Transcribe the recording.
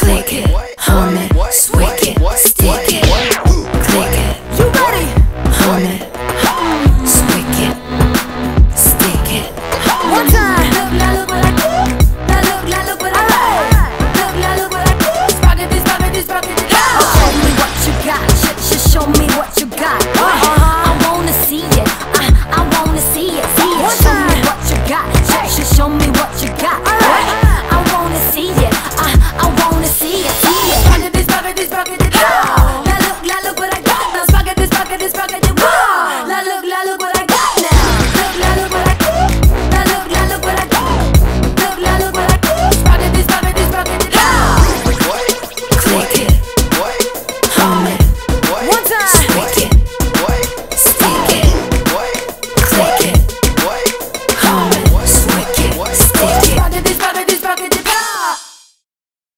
click it, hum it, swick it, this, rocket this. Rocket this, rocket this, rocket this.